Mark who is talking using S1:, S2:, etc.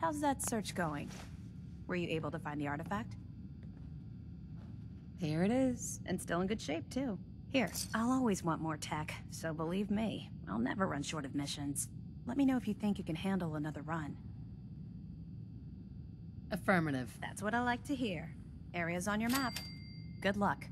S1: How's that search going? Were you able to find the artifact? There it is, and still in good shape, too. Here, I'll always want more tech, so believe me, I'll never run short of missions. Let me know if you think you can handle another run.
S2: Affirmative.
S1: That's what I like to hear. Areas on your map. Good luck.